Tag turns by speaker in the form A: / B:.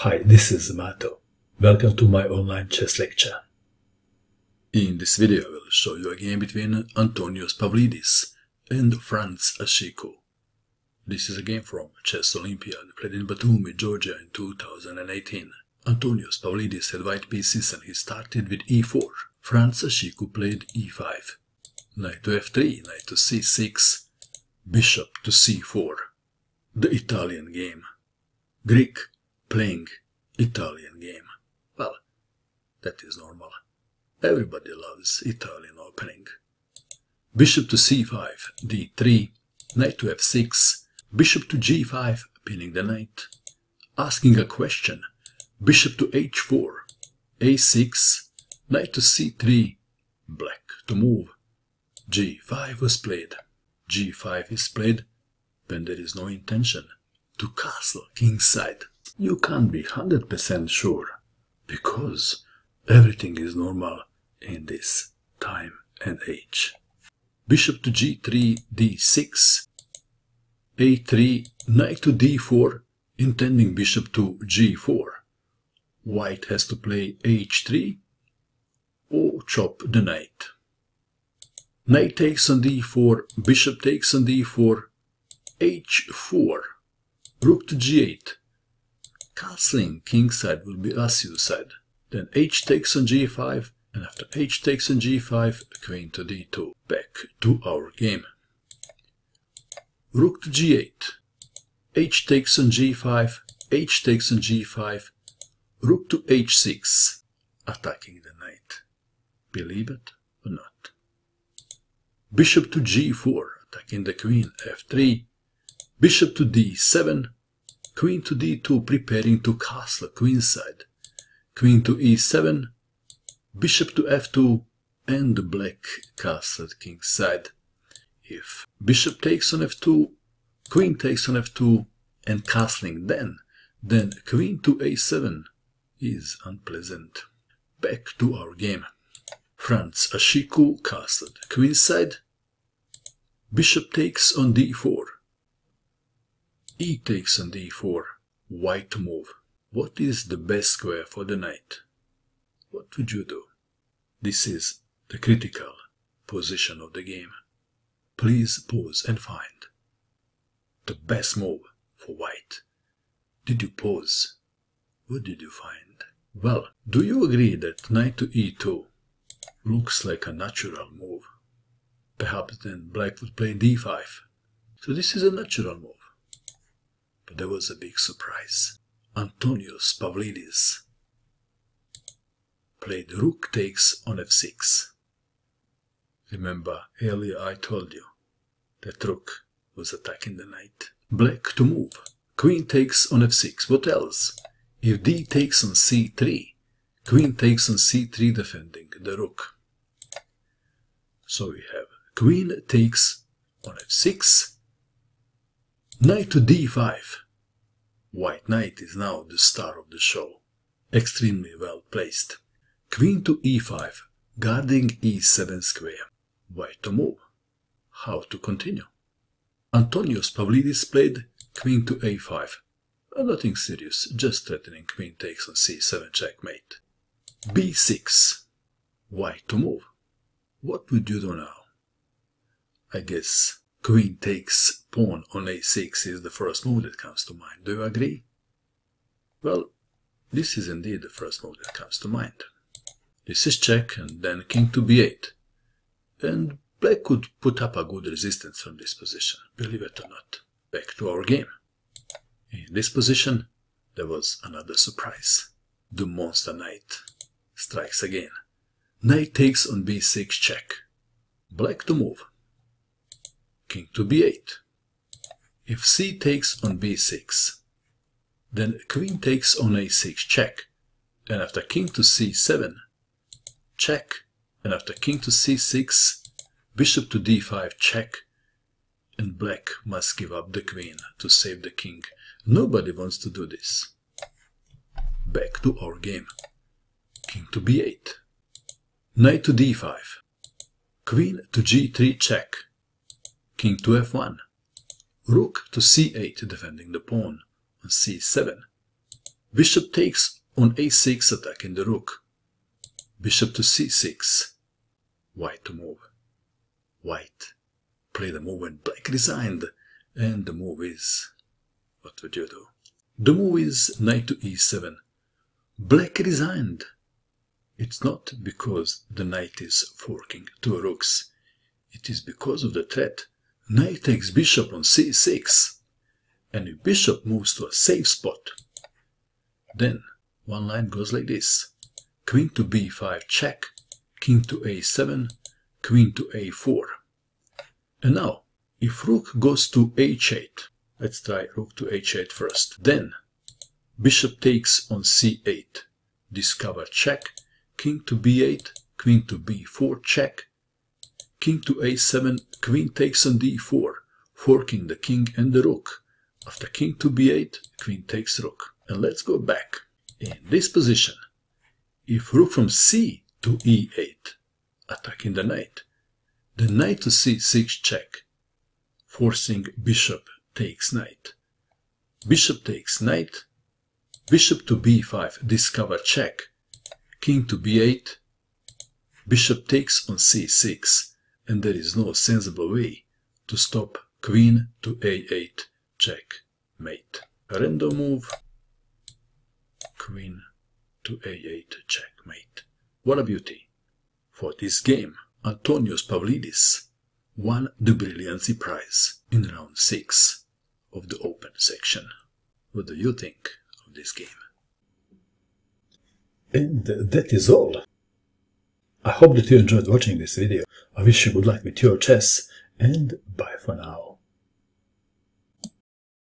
A: Hi, this is Mato. Welcome to my online chess lecture.
B: In this video I will show you a game between Antonios Pavlidis and Franc Ashiku. This is a game from Chess Olympiad played in Batumi, Georgia in 2018. Antonios Pavlidis had white pieces and he started with e4. Franc Ashiku played e5. Knight to f3, knight to c6, bishop to c4. The Italian game. Greek playing Italian game. Well, that is normal. Everybody loves Italian opening. Bishop to c5, d3, knight to f6, bishop to g5, pinning the knight. Asking a question, bishop to h4, a6, knight to c3, black to move. g5 was played. g5 is played when there is no intention to castle kingside. You can't be 100% sure because everything is normal in this time and age. Bishop to g3, d6, a3, knight to d4, intending bishop to g4. White has to play h3 or chop the knight. Knight takes on d4, bishop takes on d4, h4, rook to g8. Castling kingside will be a suicide. Then h takes on g5, and after h takes on g5, queen to d2. Back to our game. Rook to g8. h takes on g5, h takes on g5, rook to h6, attacking the knight. Believe it or not. Bishop to g4, attacking the queen, f3, bishop to d7, queen to d2, preparing to castle queenside, queen to e7, bishop to f2, and the black castle kingside. If bishop takes on f2, queen takes on f2, and castling then, then queen to a7 is unpleasant. Back to our game. Franc Ashiku castled queenside, bishop takes on d4, e takes on d4, white move. What is the best square for the knight? What would you do? This is the critical position of the game. Please pause and find the best move for white. Did you pause? What did you find? Well, do you agree that knight to e2 looks like a natural move? Perhaps then black would play d5. So this is a natural move. But there was a big surprise. Antonios Pavlidis played rook takes on f6. Remember, earlier I told you that rook was attacking the knight. Black to move. Queen takes on f6. What else? If d takes on c3, queen takes on c3 defending the rook. So we have queen takes on f6, knight to d5. White knight is now the star of the show, extremely well placed. Queen to e5, guarding e7 square. White to move. How to continue? Antonios Pavlidis played queen to a5. Uh, nothing serious, just threatening queen takes on c7 checkmate. b6. White to move. What would you do now? I guess queen takes pawn on a6 is the first move that comes to mind. Do you agree? Well, this is indeed the first move that comes to mind. This is check and then king to b8. And black could put up a good resistance from this position, believe it or not. Back to our game. In this position, there was another surprise. The monster knight strikes again. Knight takes on b6 check. Black to move. King to b8. If c takes on b6, then queen takes on a6 check, and after king to c7, check, and after king to c6, bishop to d5 check, and black must give up the queen to save the king. Nobody wants to do this. Back to our game. King to b8. Knight to d5. Queen to g3 check. King to f1. Rook to c8 defending the pawn on c7. Bishop takes on a6 attacking the rook. Bishop to c6. White to move. White play the move when black resigned. And the move is... What would you do? The move is knight to e7. Black resigned. It's not because the knight is forking two rooks. It is because of the threat. Knight takes bishop on c6. And if bishop moves to a safe spot, then one line goes like this. Queen to b5 check, king to a7, queen to a4. And now, if rook goes to h8, let's try rook to h8 first. Then, bishop takes on c8, discover check, king to b8, queen to b4 check, king to a7, queen takes on d4, forking the king and the rook. After king to b8, queen takes rook. And let's go back. In this position, if rook from c to e8, attacking the knight, the knight to c6 check, forcing bishop takes knight. Bishop takes knight, bishop to b5, discover check, king to b8, bishop takes on c6, and there is no sensible way to stop queen to a8 check mate. Random move, queen to a8 checkmate. What a beauty! For this game, Antonios Pavlidis won the Brilliancy Prize in round 6 of the open section. What do you think of this game?
A: And that is all. I hope that you enjoyed watching this video. I wish you good luck with your chess and bye for now.